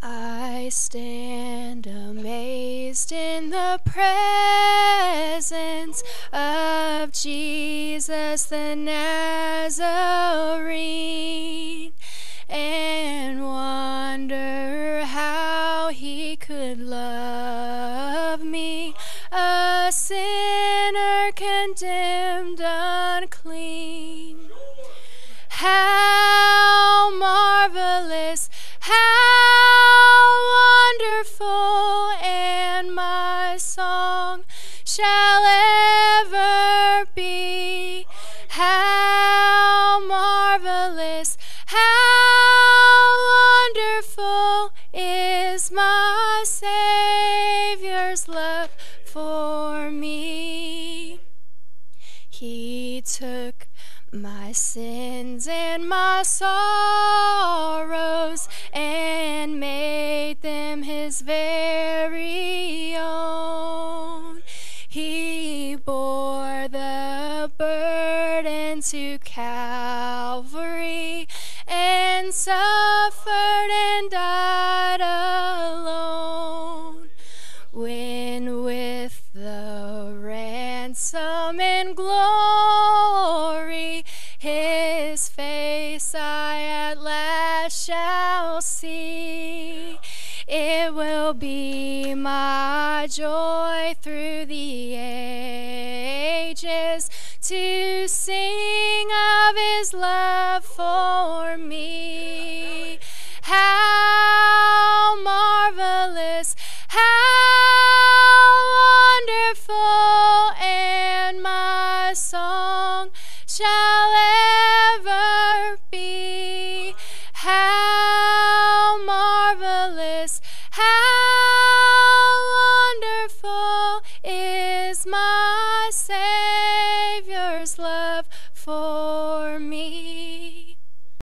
I stand amazed in the presence of Jesus the Nazarene and wonder how he could love me, a sinner condemned unclean. How marvelous, how marvelous, how wonderful is my Savior's love for me. He took my sins and my sorrows and made them his very own. He bore the burden to Calvary and suffered and died alone. When with the ransom and glory his face I at last shall see, it will be my joy through the ages to sing his love for me. How marvelous, how wonderful, and my song shall ever be. How marvelous, how wonderful is my Savior's love for.